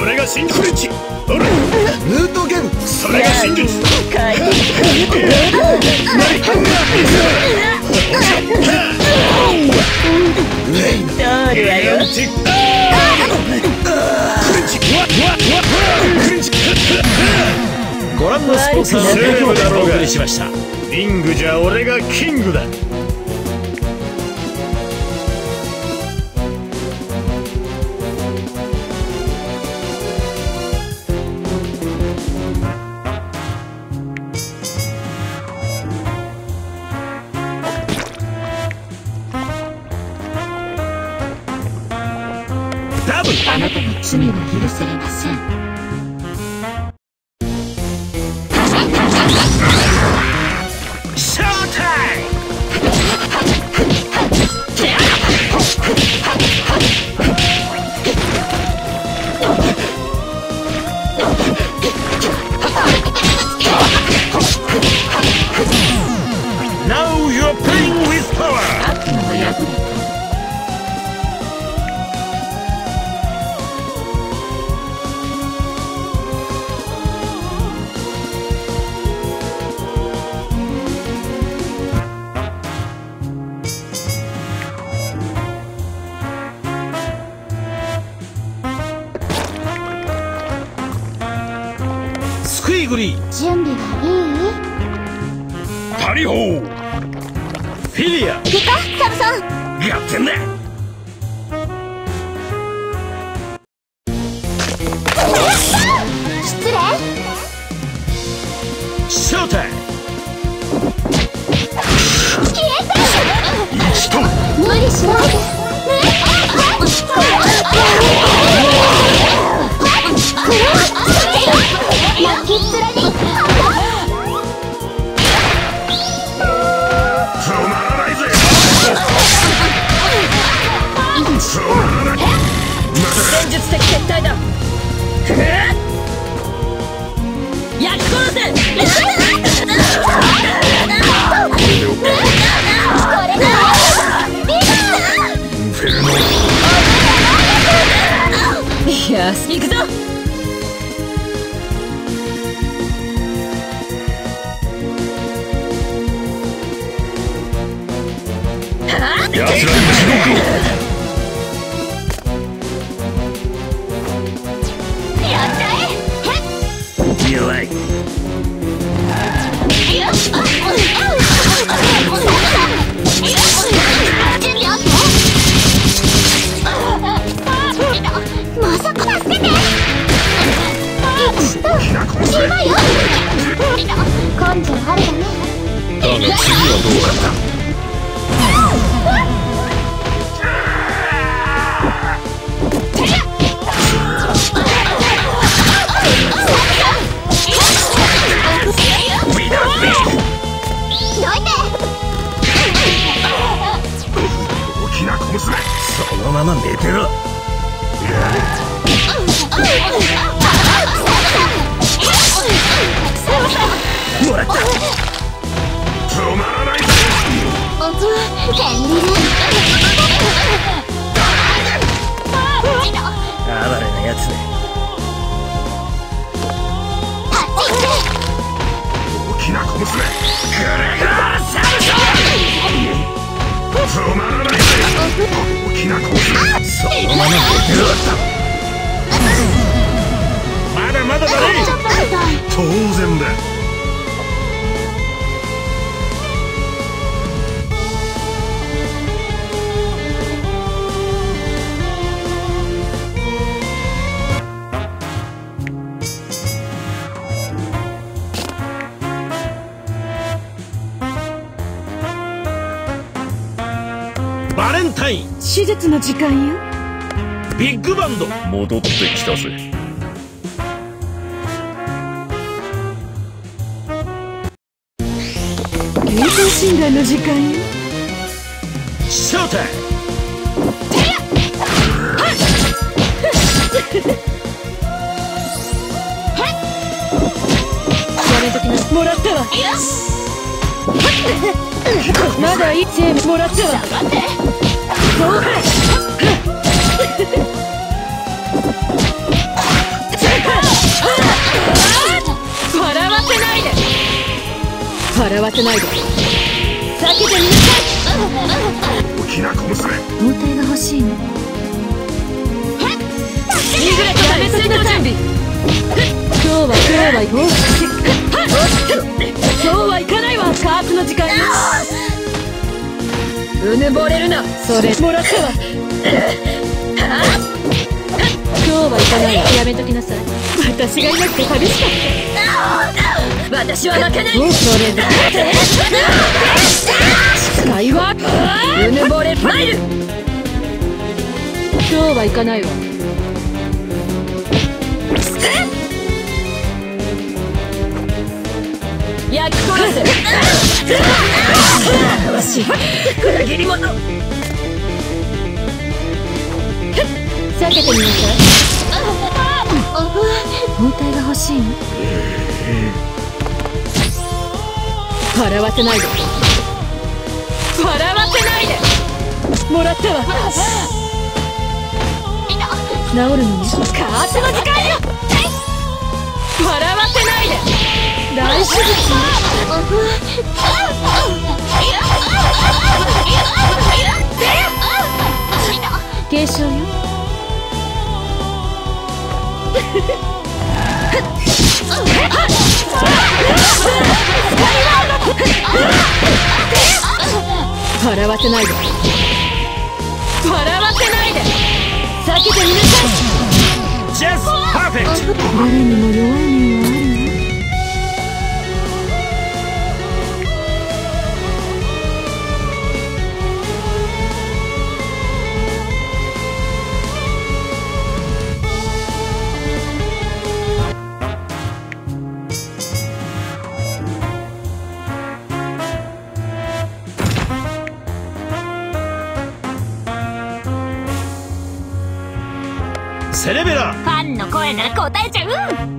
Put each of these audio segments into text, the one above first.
それが真実ヌートゲンそれが真実帰って通るわよご覧のスポンサーの提供でお送りしました。リングじゃ俺がキングだあなたの罪は許されません。フィリア。いた？サブさん。やってんだ奴らに地獄やっちゃえを弱いまさか助けて今よ根性あるだが次はどうかなそのまま寝てろまだまだだ。ね当然だ。バレンタイン手術の時間よ。ビッグバンド戻ってきたぜ。の時間ショータイやときますもらったわ。よし。まだいいもらったわ。下がって。うかい。笑わせないで。避けてみなさい。大きな拳包帯が欲しいのリグレットやめときなさい今日は今日は行こう。今日は行かないわ。カープの時間よ。うぬぼれるな。それもらったわ。今日は行かない。わやめときなさい。私がいなくて寂しかった私は負けない。それだって使いはうぬぼれマイル今日は行かないわ焼き殺せよし裏切り者避けてみなさい包帯が欲しいの笑わせないで。笑わせないで。もらったわ。治るのねカースの時間よ。笑わせないで。大手術軽症よ 笑わせないで。笑わせないで。避けてみなさい。Just perfect! 誰にも弱い面な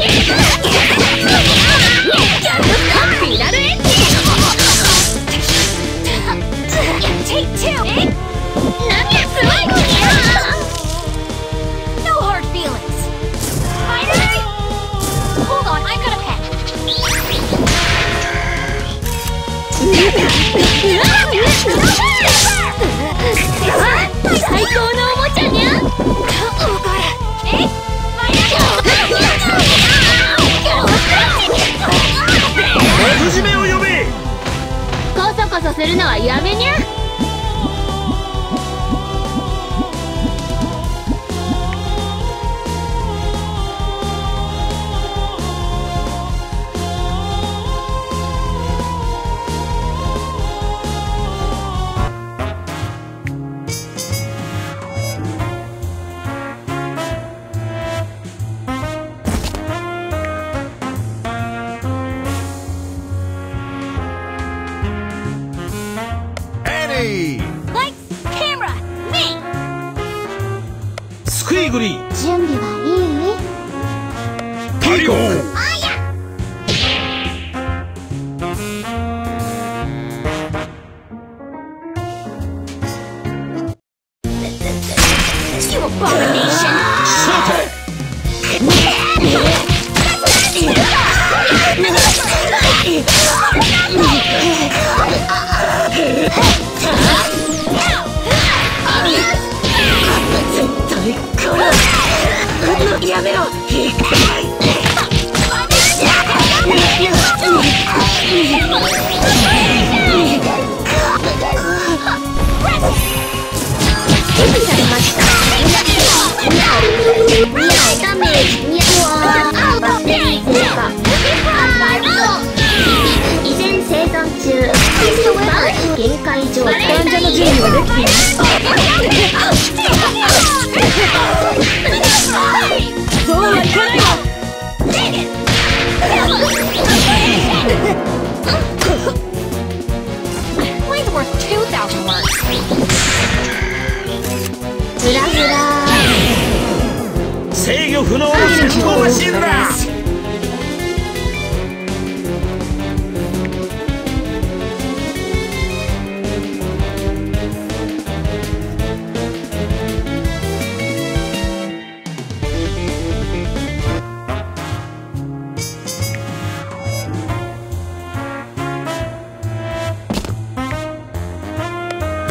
Yeah! するのはやめにゃ。巡り。準備はいい？カリオさて制御不能の戦闘マシンだ。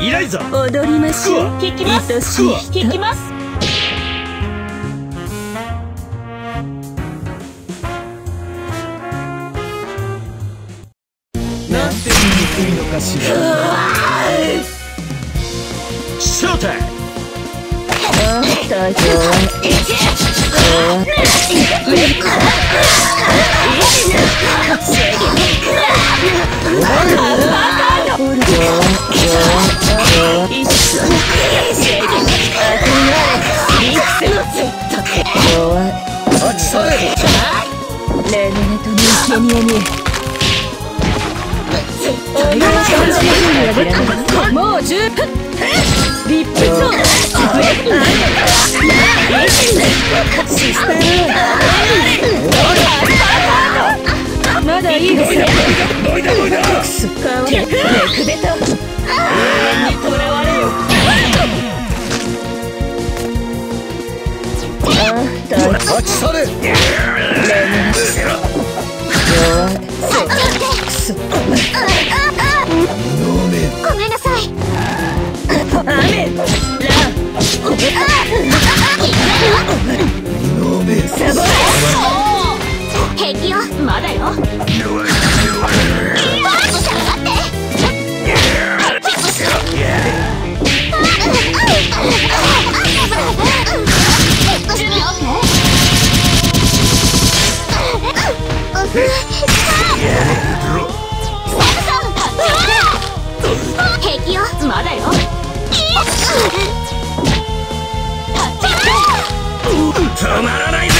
イライザ踊りましょう。聞きます。聞きますシステムまだいいですよどいだどいだクスかわいいネクベタ永遠にとらわれよああ大立ち去れ能めごめんなさい雨ラ能 Hey! 止まらないぜ。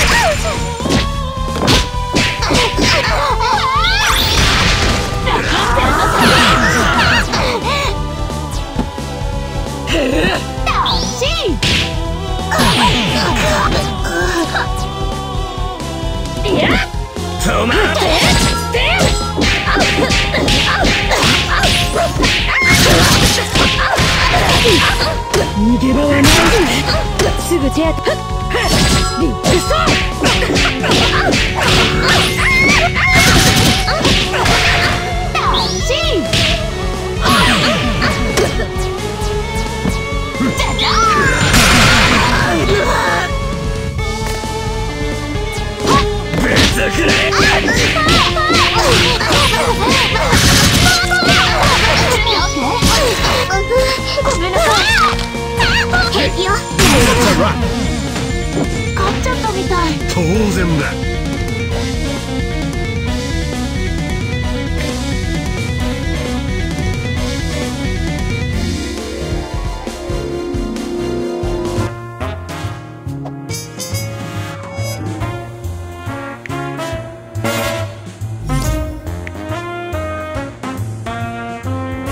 止まら逃げ場はない。すぐ手当て。リップソ別くれごめんなさい。平気よ当然だ。